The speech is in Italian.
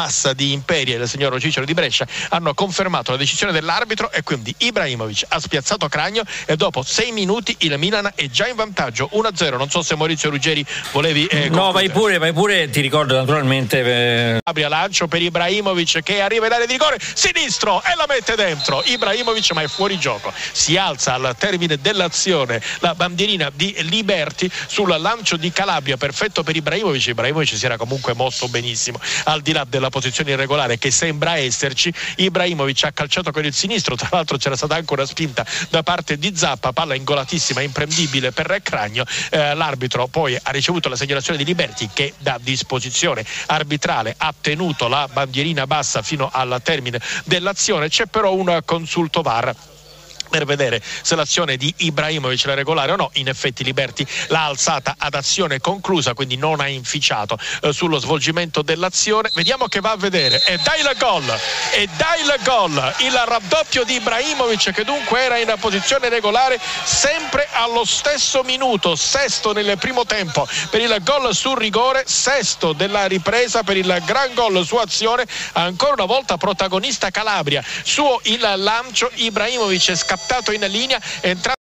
Massa di Imperia e il signor Cicero di Brescia hanno confermato la decisione dell'arbitro e quindi Ibrahimovic ha spiazzato Cragno e dopo sei minuti il Milan è già in vantaggio. 1-0 non so se Maurizio Ruggeri volevi eh, no vai pure vai pure ti ricordo naturalmente eh... Abria lancio per Ibrahimovic che arriva in area di rigore sinistro e la mette dentro. Ibrahimovic ma è fuori gioco. Si alza al termine dell'azione la bandierina di Liberti sul lancio di Calabria perfetto per Ibrahimovic. Ibrahimovic si era comunque mosso benissimo al di là della una posizione irregolare che sembra esserci. Ibrahimovic ha calciato con il sinistro, tra l'altro c'era stata anche una spinta da parte di Zappa, palla ingolatissima, imprendibile per Cragno. Eh, l'arbitro poi ha ricevuto la segnalazione di Liberti che da disposizione arbitrale ha tenuto la bandierina bassa fino al termine dell'azione. C'è però un consulto VAR per vedere se l'azione di Ibrahimovic era regolare o no. In effetti Liberti l'ha alzata ad azione conclusa, quindi non ha inficiato eh, sullo svolgimento dell'azione. Vediamo che va a vedere. E dai il gol! E dai il gol! Il raddoppio di Ibrahimovic che dunque era in posizione regolare sempre allo stesso minuto, sesto nel primo tempo per il gol sul rigore, sesto della ripresa per il gran gol su azione. Ancora una volta protagonista Calabria. Suo il lancio Ibrahimovic è scappato in linea, entrato